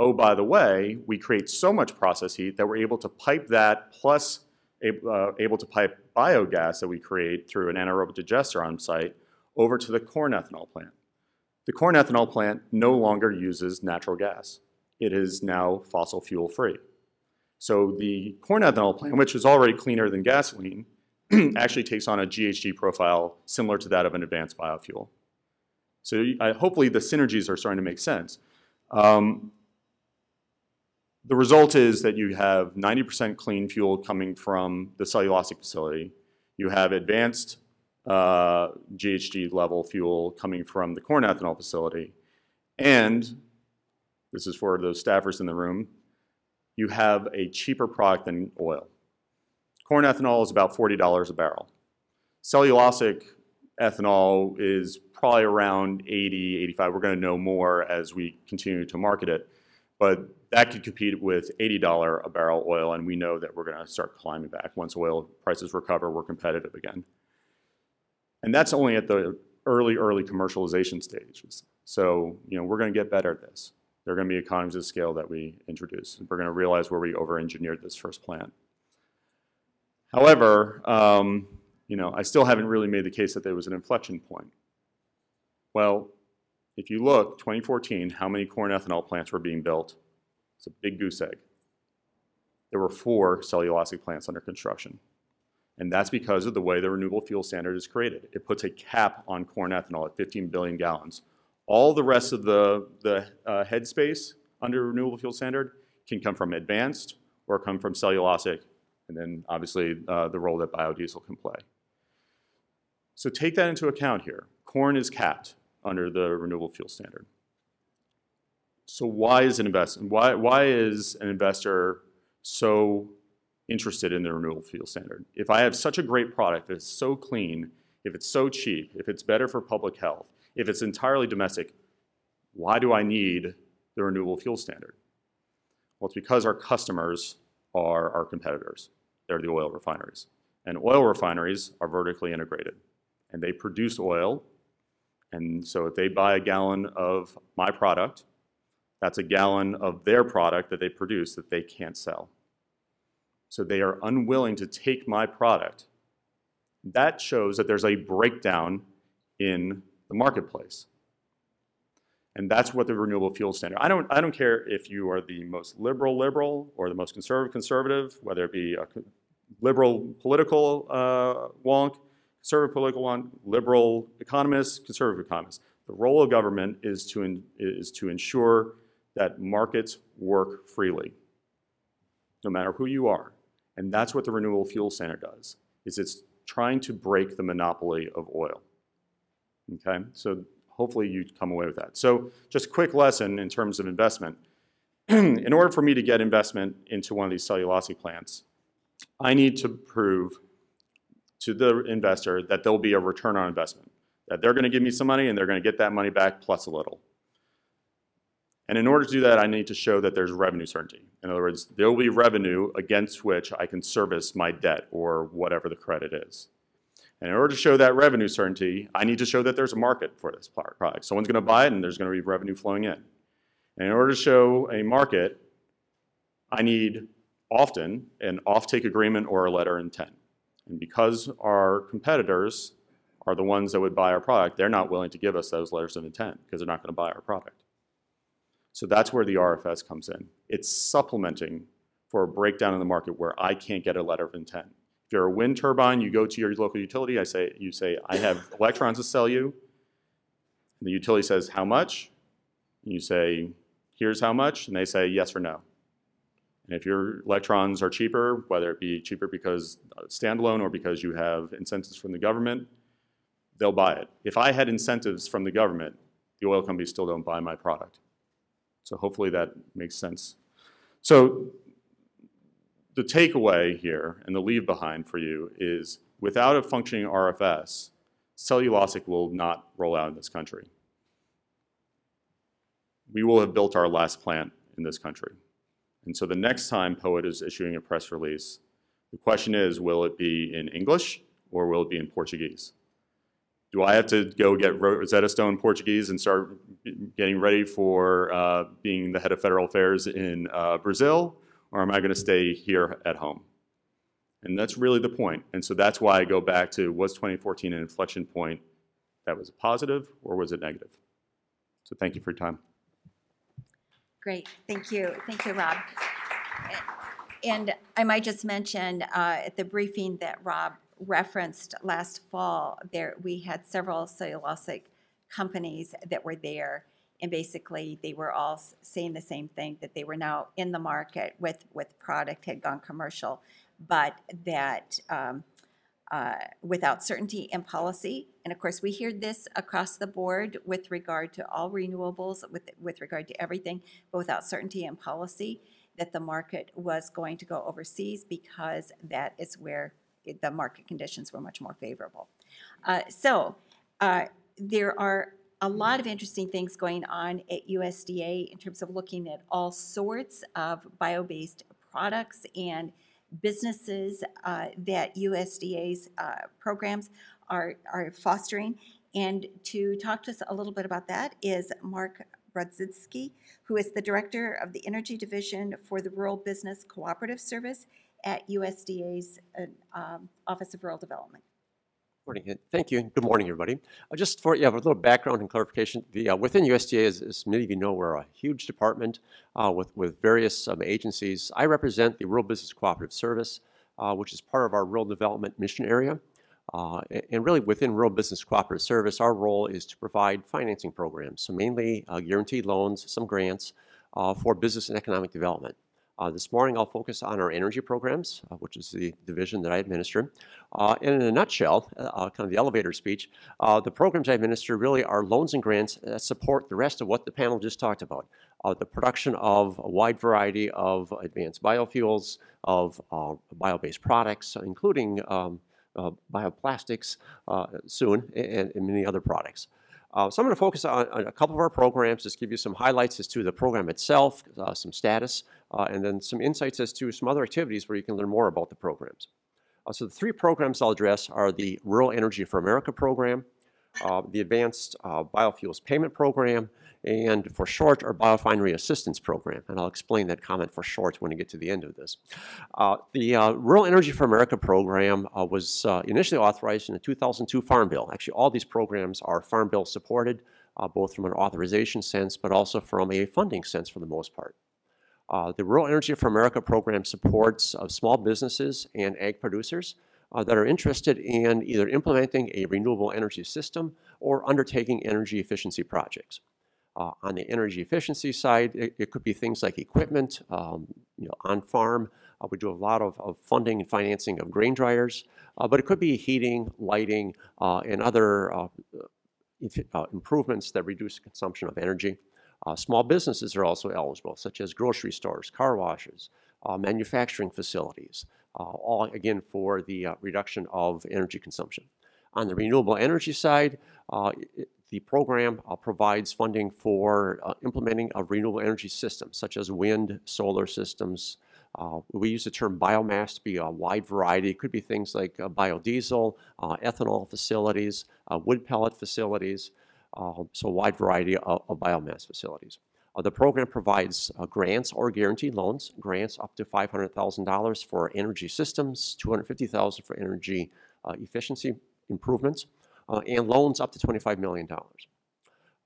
F: Oh, by the way, we create so much process heat that we're able to pipe that plus uh, able to pipe biogas that we create through an anaerobic digester on site over to the corn ethanol plant. The corn ethanol plant no longer uses natural gas. It is now fossil fuel free. So the corn ethanol plant, which is already cleaner than gasoline, <clears throat> actually takes on a GHG profile similar to that of an advanced biofuel. So I, hopefully the synergies are starting to make sense. Um, the result is that you have 90% clean fuel coming from the cellulosic facility. You have advanced uh, GHG level fuel coming from the corn ethanol facility. And this is for those staffers in the room, you have a cheaper product than oil. Corn ethanol is about $40 a barrel. Cellulosic ethanol is probably around 80, 85. We're going to know more as we continue to market it. But that could compete with $80 a barrel oil, and we know that we're going to start climbing back. Once oil prices recover, we're competitive again. And that's only at the early, early commercialization stages. So, you know, we're going to get better at this. There are going to be economies of scale that we introduce. We're going to realize where we over-engineered this first plant. However, um, you know, I still haven't really made the case that there was an inflection point. Well, if you look, 2014, how many corn ethanol plants were being built? It's a big goose egg. There were four cellulosic plants under construction. And that's because of the way the renewable fuel standard is created. It puts a cap on corn ethanol at 15 billion gallons. All the rest of the, the uh, headspace under renewable fuel standard can come from advanced or come from cellulosic, and then obviously uh, the role that biodiesel can play. So take that into account here. Corn is capped under the renewable fuel standard. So why is an investment? Why, why is an investor so interested in the renewable fuel standard? If I have such a great product that's so clean, if it's so cheap, if it's better for public health, if it's entirely domestic, why do I need the renewable fuel standard? Well, it's because our customers are our competitors. They're the oil refineries. And oil refineries are vertically integrated. And they produce oil. And so if they buy a gallon of my product, that's a gallon of their product that they produce that they can't sell. So they are unwilling to take my product. That shows that there's a breakdown in the marketplace. And that's what the renewable fuel standard. I don't, I don't care if you are the most liberal liberal or the most conservative conservative, whether it be a liberal political uh, wonk, conservative political wonk, liberal economist, conservative economist. The role of government is to, in, is to ensure that markets work freely, no matter who you are. And that's what the renewable fuel standard does, is it's trying to break the monopoly of oil. Okay, so hopefully you come away with that. So just a quick lesson in terms of investment. <clears throat> in order for me to get investment into one of these cellulosic plants, I need to prove to the investor that there'll be a return on investment, that they're going to give me some money and they're going to get that money back plus a little. And in order to do that, I need to show that there's revenue certainty. In other words, there will be revenue against which I can service my debt or whatever the credit is. And in order to show that revenue certainty, I need to show that there's a market for this product. Someone's going to buy it and there's going to be revenue flowing in. And in order to show a market, I need often an offtake agreement or a letter of intent. And because our competitors are the ones that would buy our product, they're not willing to give us those letters of intent because they're not going to buy our product. So that's where the RFS comes in. It's supplementing for a breakdown in the market where I can't get a letter of intent. If you're a wind turbine, you go to your local utility, I say, you say, I have <laughs> electrons to sell you. And the utility says, how much? And you say, here's how much, and they say yes or no. And if your electrons are cheaper, whether it be cheaper because uh, standalone or because you have incentives from the government, they'll buy it. If I had incentives from the government, the oil companies still don't buy my product. So hopefully that makes sense. So the takeaway here and the leave behind for you is without a functioning RFS, cellulosic will not roll out in this country. We will have built our last plant in this country. And so the next time POET is issuing a press release, the question is, will it be in English or will it be in Portuguese? Do I have to go get Rosetta Stone Portuguese and start getting ready for uh, being the head of federal affairs in uh, Brazil? Or am I going to stay here at home? And that's really the point. And so that's why I go back to was 2014 an inflection point that was positive or was it negative? So thank you for your time.
A: Great, thank you, thank you, Rob. And I might just mention, uh, at the briefing that Rob referenced last fall, there, we had several cellulosic companies that were there. And basically, they were all saying the same thing, that they were now in the market with, with product, had gone commercial, but that um, uh, without certainty and policy. And of course, we hear this across the board with regard to all renewables, with, with regard to everything, but without certainty and policy, that the market was going to go overseas because that is where the market conditions were much more favorable. Uh, So uh, there are a lot of interesting things going on at USDA in terms of looking at all sorts of bio-based products and businesses uh, that USDA's uh, programs are, are fostering. And to talk to us a little bit about that is Mark Brodziski, who is the Director of the Energy Division for the Rural Business Cooperative Service at USDA's uh, um, Office of Rural Development.
G: Morning, thank you, good morning, everybody. Uh, Just for, yeah, a little background and clarification, the, uh, within USDA, as, as many of you know, we're a huge department uh, with, with various um, agencies. I represent the Rural Business Cooperative Service, uh, which is part of our rural development mission area. Uh, And really, within Rural Business Cooperative Service, our role is to provide financing programs, so mainly uh, guaranteed loans, some grants for business and economic development. Uh, This morning, I'll focus on our energy programs, uh, which is the division that I administer. Uh, And in a nutshell, uh, kind of the elevator speech, uh, the programs I administer really are loans and grants that support the rest of what the panel just talked about. Uh, The production of a wide variety of advanced biofuels, of uh, bio-based products, including um, uh, bioplastics uh, soon, and and many other products. Uh, So I'm going to focus on on a couple of our programs, just give you some highlights as to the program itself, uh, some status, uh, and then some insights as to some other activities where you can learn more about the programs. Uh, So the three programs I'll address are the Rural Energy for America program, uh, the Advanced uh, Biofuels Payment Program, and for short, our Biorefinery Assistance Program. And I'll explain that comment for short when we get to the end of this. Uh, The uh, Rural Energy for America program uh, was uh, initially authorized in the 2002 Farm Bill. Actually, all these programs are Farm Bill supported, uh, both from an authorization sense, but also from a funding sense for the most part. Uh, The Rural Energy for America program supports small businesses and ag producers uh, that are interested in either implementing a renewable energy system or undertaking energy efficiency projects. Uh, On the energy efficiency side, it it could be things like equipment, um, you know, on-farm. Uh, We do a lot of of funding and financing of grain dryers, uh, but it could be heating, lighting, uh, and other uh, uh, improvements that reduce consumption of energy. Small businesses are also eligible, such as grocery stores, car washes, manufacturing facilities, all again for the reduction of energy consumption. On the renewable energy side, uh, the program uh, provides funding for uh, implementing a renewable energy system, such as wind, solar systems. Uh, We use the term biomass to be a wide variety. It could be things like uh, biodiesel, uh, ethanol facilities, uh, wood pellet facilities, so a wide variety of, of biomass facilities. The program provides grants or guaranteed loans, grants up to $500,000 for energy systems, 250,000 for energy efficiency improvements, uh, and loans up to $25 million.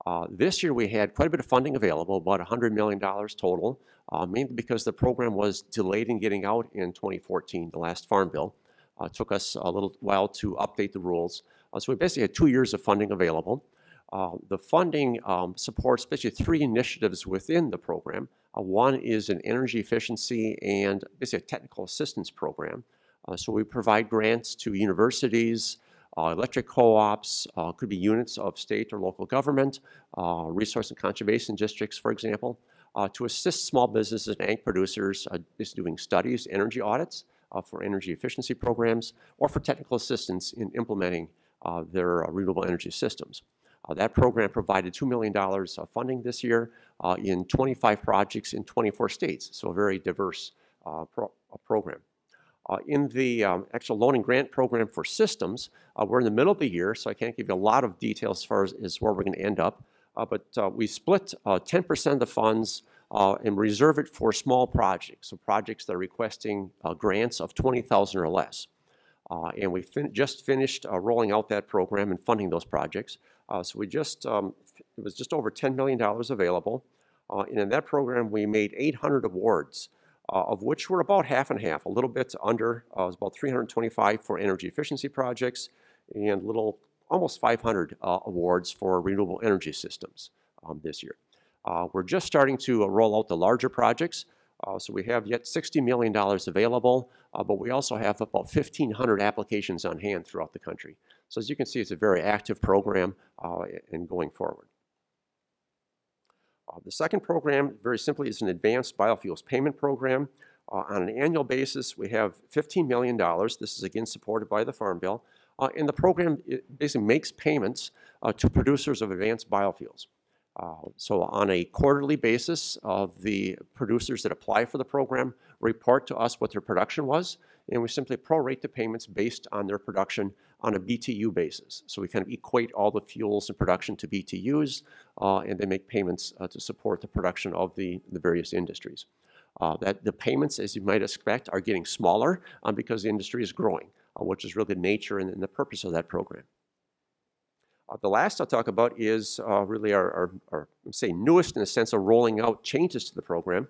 G: Uh, This year, we had quite a bit of funding available, about $100 million total, uh, mainly because the program was delayed in getting out in 2014, the last Farm Bill. Uh, It took us a little while to update the rules. Uh, So we basically had two years of funding available. Uh, The funding um, supports basically three initiatives within the program. Uh, One is an energy efficiency and basically a technical assistance program. Uh, So we provide grants to universities, uh, electric co-ops, uh, could be units of state or local government, uh, resource and conservation districts, for example, uh, to assist small businesses and ag producers uh, just doing studies, energy audits uh, for energy efficiency programs, or for technical assistance in implementing uh, their uh, renewable energy systems. Uh, That program provided $2 million of funding this year uh, in 25 projects in 24 states, so a very diverse uh, pro- uh, program. Uh, In the um, actual loan and grant program for systems, uh, we're in the middle of the year, so I can't give you a lot of details as far as, as where we're going to end up. Uh, But uh, we split uh, 10% of the funds uh, and reserve it for small projects, so projects that are requesting uh, grants of 20,000 or less. Uh, And we fin- just finished uh, rolling out that program and funding those projects. Uh, So we just, um, it was just over $10 million available. Uh, And in that program, we made 800 awards, uh, of which were about half and half, a little bit under, uh, about 325 for energy efficiency projects and little, almost 500 uh, awards for renewable energy systems um, this year. Uh, We're just starting to uh, roll out the larger projects. Uh, So we have yet $60 million available, but we also have about 1,500 applications on hand throughout the country. So as you can see, it's a very active program and going forward. Uh, The second program, very simply, is an advanced biofuels payment program. Uh, On an annual basis, we have $15 million. This is again supported by the Farm Bill. Uh, And the program basically makes payments uh, to producers of advanced biofuels. Uh, So on a quarterly basis, of the producers that apply for the program report to us what their production was, and we simply prorate the payments based on their production on a BTU basis. So we kind of equate all the fuels and production to BTUs, uh, and they make payments uh, to support the production of the, the various industries. Uh, That the payments, as you might expect, are getting smaller um, because the industry is growing, uh, which is really the nature and and the purpose of that program. Uh, The last I'll talk about is really our, our, our, say, newest in the sense of rolling out changes to the program,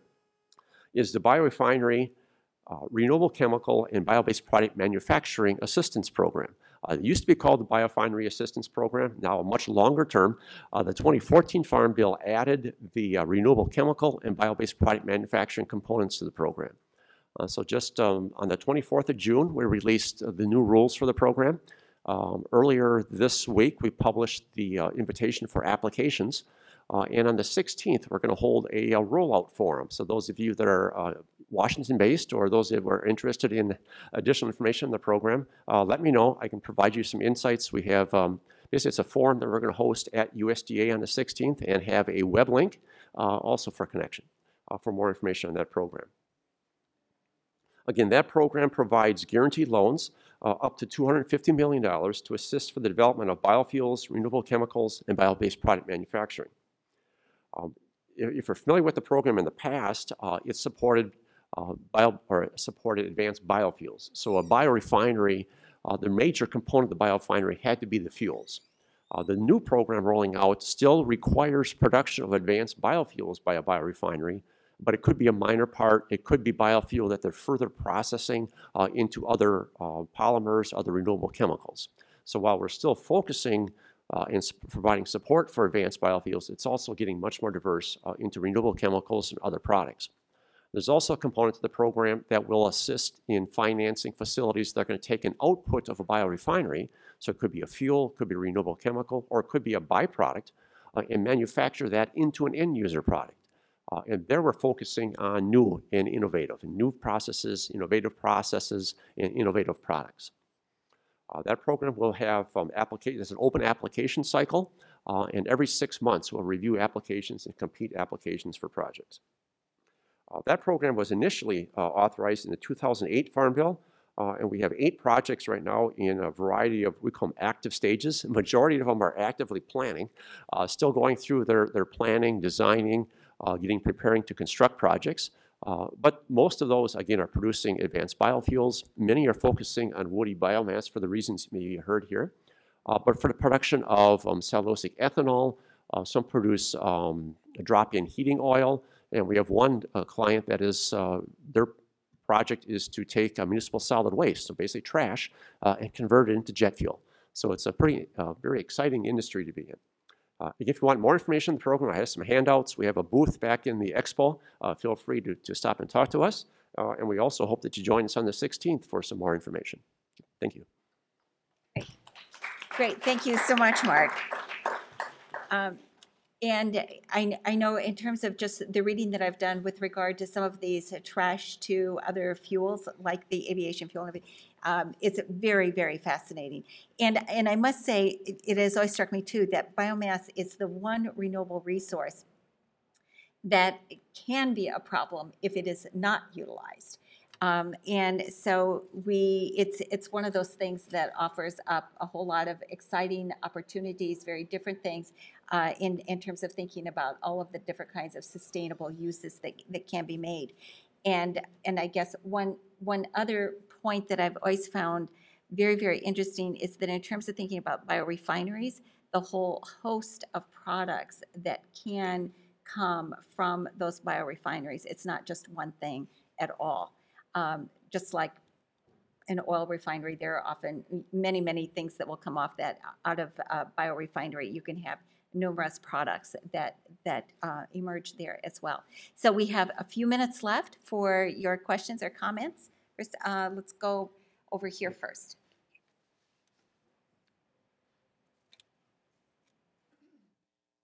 G: is the biorefinery, uh, renewable chemical, and bio-based product manufacturing assistance program. Uh, It used to be called the Biorefinery Assistance Program, now a much longer term. Uh, The 2014 Farm Bill added the uh, renewable chemical and bio-based product manufacturing components to the program. Uh, So just um, on the 24th of June, we released uh, the new rules for the program. Um, Earlier this week, we published the uh, invitation for applications. Uh, And on the 16th, we're going to hold a uh, rollout forum. So those of you that are uh, Washington-based or those that were interested in additional information on the program, uh, let me know. I can provide you some insights. We have, um, basically, it's a forum that we're going to host at USDA on the 16th and have a web link uh, also for connection uh, for more information on that program. Again, that program provides guaranteed loans uh, up to $250 million to assist for the development of biofuels, renewable chemicals, and bio-based product manufacturing. Um, If you're familiar with the program in the past, uh, it supported uh, bio, or supported advanced biofuels. So a biorefinery, uh, the major component of the biorefinery had to be the fuels. Uh, The new program rolling out still requires production of advanced biofuels by a biorefinery, but it could be a minor part. It could be biofuel that they're further processing uh, into other uh, polymers, other renewable chemicals. So while we're still focusing uh, and providing support for advanced biofuels, it's also getting much more diverse uh, into renewable chemicals and other products. There's also a component to the program that will assist in financing facilities that are going to take an output of a biorefinery, so it could be a fuel, could be a renewable chemical, or it could be a byproduct, uh, and manufacture that into an end user product. Uh, and there we're focusing on new and innovative, new processes, innovative processes, and innovative products. Uh, that program will have um, application, it's an open application cycle, uh, and every six months we'll review applications and compete applications for projects. Uh, that program was initially uh, authorized in the 2008 Farm Bill, uh, and we have eight projects right now in a variety of, we call them active stages. <laughs> Majority of them are actively planning, uh, still going through their, their planning, designing, getting, preparing to construct projects. Uh, But most of those, again, are producing advanced biofuels. Many are focusing on woody biomass for the reasons you heard here. Uh, But for the production of um, cellulosic ethanol, uh, some produce um, drop-in heating oil, and we have one uh, client that is, uh, their project is to take uh, municipal solid waste, so basically trash, and convert it into jet fuel. So it's a pretty, very exciting industry to be in. Uh, If you want more information on the program, I have some handouts. We have a booth back in the expo. Uh, Feel free to, to stop and talk to us. Uh, And we also hope that you join us on the 16th for some more information. Thank you.
A: Great, thank you so much, Mark. Um, And I, I know in terms of just the reading that I've done with regard to some of these trash to other fuels, like the aviation fuel, um, it's very, very fascinating. And, and I must say, it- it has always struck me too, that biomass is the one renewable resource that can be a problem if it is not utilized. Um, and so we, it's, it's one of those things that offers up a whole lot of exciting opportunities, very different things, uh, in, in terms of thinking about all of the different kinds of sustainable uses that, that can be made. And, and I guess one, one other point that I've always found very, very interesting is that in terms of thinking about biorefineries, the whole host of products that can come from those biorefineries. It's not just one thing at all. Um, Just like an oil refinery, there are often many, many things that will come off that, out of a biorefinery. You can have numerous products that, that uh, emerge there as well. So we have a few minutes left for your questions or comments. First, uh, let's go over here first.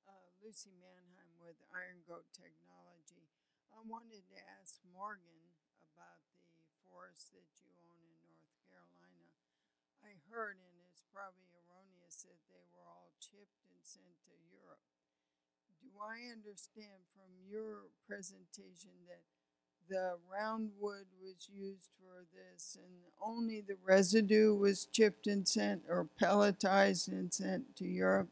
H: Uh, Lucy Mannheim with Iron Goat Technology. I wanted to ask Morgan about the forest that you own in North Carolina. I heard, and it's probably erroneous, that they were all chipped and sent to Europe. Do I understand from your presentation that the roundwood was used for this and only the residue was chipped and sent or pelletized and sent to Europe?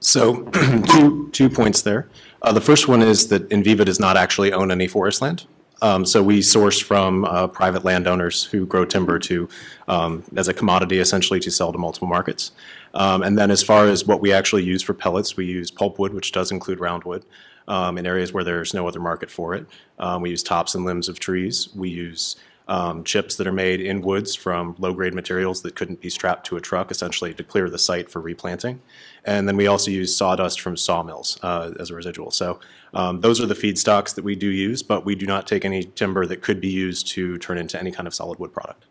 C: So, <clears throat> two, two points there. Uh, the first one is that Enviva does not actually own any forest land. Um, so we source from uh, private landowners who grow timber to, um, as a commodity essentially to sell to multiple markets. Um, and then as far as what we actually use for pellets, we use pulpwood, which does include roundwood, um, in areas where there's no other market for it. Um, we use tops and limbs of trees. We use um, chips that are made in woods from low-grade materials that couldn't be strapped to a truck, essentially to clear the site for replanting. And then we also use sawdust from sawmills uh, as a residual. So um, those are the feedstocks that we do use, but we do not take any timber that could be used to turn into any kind of solid wood product.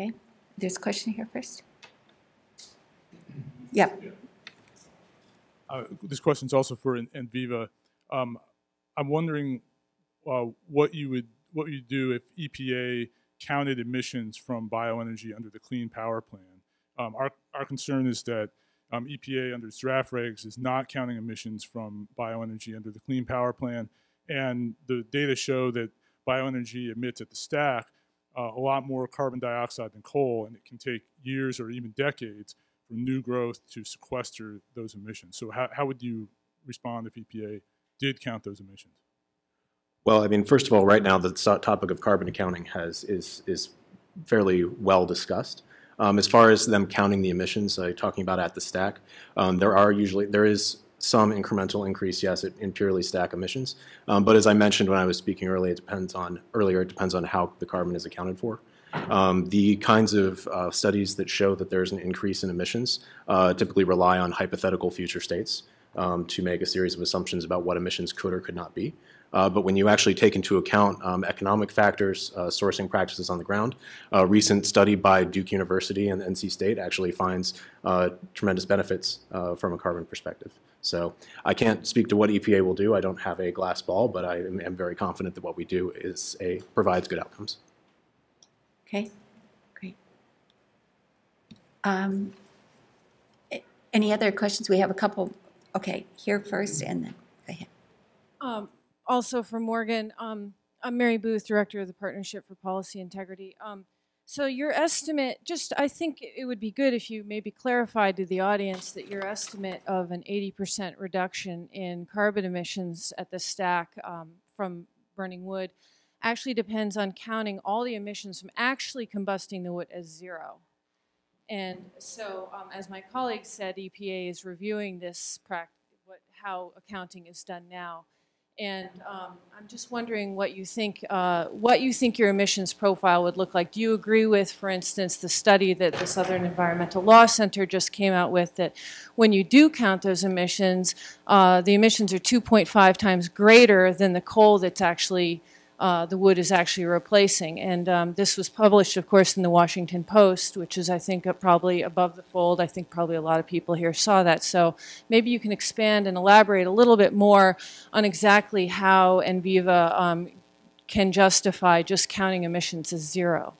A: Okay, there's a question here first. Yep.
I: Uh, This question is also for En- Enviva. Um, I'm wondering uh, what you would, what you do if EPA counted emissions from bioenergy under the Clean Power Plan. Um, Our, our concern is that um, EPA under its draft regs is not counting emissions from bioenergy under the Clean Power Plan. And the data show that bioenergy emits at the stack uh, a lot more carbon dioxide than coal, and it can take years or even decades for new growth to sequester those emissions. So how, how would you respond if EPA did count those emissions?
C: Well, I mean, first of all, right now, the topic of carbon accounting has, is, is fairly well discussed. Um, as far as them counting the emissions, uh, talking about at the stack, um, there are usually, there is some incremental increase, yes, in purely stack emissions. Um, but as I mentioned when I was speaking earlier, it depends on, earlier, it depends on how the carbon is accounted for. Um, the kinds of uh, studies that show that there's an increase in emissions uh, typically rely on hypothetical future states um, to make a series of assumptions about what emissions could or could not be. Uh, but when you actually take into account um, economic factors, uh, sourcing practices on the ground, a recent study by Duke University and NC State actually finds uh, tremendous benefits uh, from a carbon perspective. So I can't speak to what EPA will do. I don't have a glass ball, but I am, am very confident that what we do is a provides good outcomes.
A: Okay, great. Um, Any other questions? We have a couple, okay, here first and then, go ahead.
J: Um, also for Morgan, um, I'm Mary Booth, Director of the Partnership for Policy Integrity. Um, so your estimate, just I think it would be good if you maybe clarified to the audience that your estimate of an 80% reduction in carbon emissions at the stack um, from burning wood actually depends on counting all the emissions from actually combusting the wood as zero. And so, um, as my colleague said, EPA is reviewing this how accounting is done now. And um, I'm just wondering what you think, uh, what you think your emissions profile would look like. Do you agree with, for instance, the study that the Southern Environmental Law Center just came out with that when you do count those emissions, uh, the emissions are 2.5 times greater than the coal that's actually uh, the wood is actually replacing. And um, this was published, of course, in the Washington Post, which is, I think, uh, probably above the fold. I think probably a lot of people here saw that. So maybe you can expand and elaborate a little bit more on exactly how Enviva um, can justify just counting emissions as zero.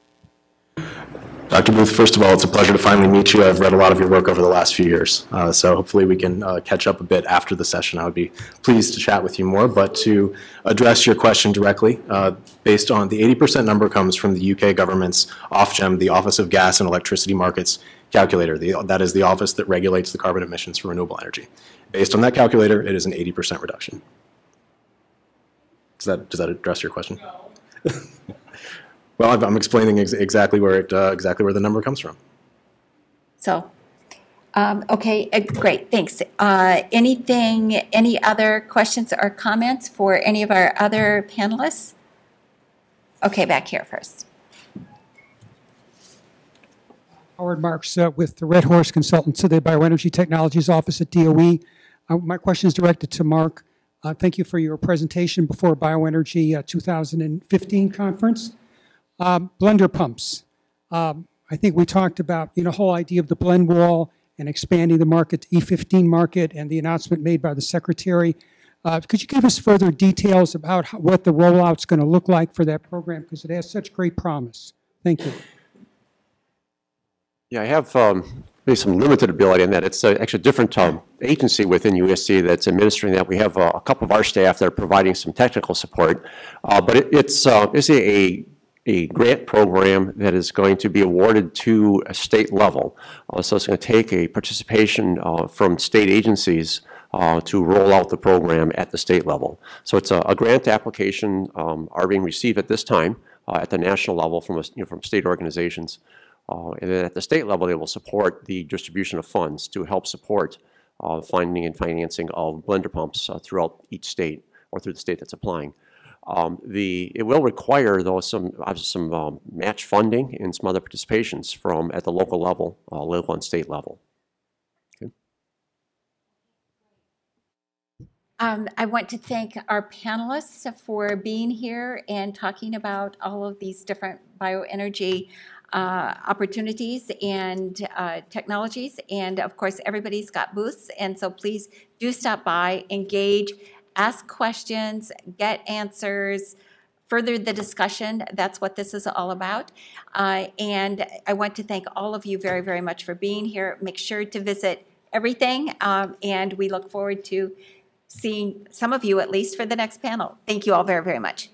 C: Dr. Booth, first of all, it's a pleasure to finally meet you. I've read a lot of your work over the last few years, uh, so hopefully we can uh, catch up a bit after the session. I would be pleased to chat with you more, but to address your question directly, uh, based on the 80% number comes from the UK government's Ofgem, the Office of Gas and Electricity Markets calculator. The, that is the office that regulates the carbon emissions for renewable energy. Based on that calculator, it is an 80% reduction. Does that, does that address your question? <laughs> Well, I'm- I'm explaining ex- exactly where it, uh, exactly where the number comes from.
A: So, um, okay, uh, great, thanks. Uh, Anything, any other questions or comments for any of our other panelists? Okay, back here first.
K: Howard Marks uh, with the Red Horse Consultants of the Bioenergy Technologies Office at DOE. Uh, My question is directed to Mark. Uh, Thank you for your presentation before Bioenergy uh, 2015 conference. Um, Blender pumps. Um, I think we talked about, you know, the whole idea of the blend wall and expanding the market to E15 market and the announcement made by the Secretary. Uh, Could you give us further details about how- what the rollout's going to look like for that program? Because it has such great promise. Thank you.
G: Yeah, I have um, maybe some limited ability in that. It's uh, actually a different um, agency within USC that's administering that. We have uh, a couple of our staff that are providing some technical support. Uh, But it- it's, uh, it's a, a grant program that is going to be awarded to a state level. Uh, So it's going to take a participation uh, from state agencies uh, to roll out the program at the state level. So it's a, a grant application um, are being received at this time uh, at the national level from, a- you know, from state organizations. Uh, And then at the state level, they will support the distribution of funds to help support uh, finding and financing of blender pumps throughout each state or through the state that's applying. Um, The, it will require, though, some, obviously some um, match funding and some other participations from, at the local level, uh, local and state level.
A: Um, I want to thank our panelists for being here and talking about all of these different bioenergy uh, opportunities and uh, technologies. And of course, everybody's got booths, and so please do stop by, engage, ask questions, get answers, further the discussion. That's what this is all about. Uh, And I want to thank all of you very, very much for being here. Make sure to visit everything, um, and we look forward to seeing some of you at least for the next panel. Thank you all very, very much.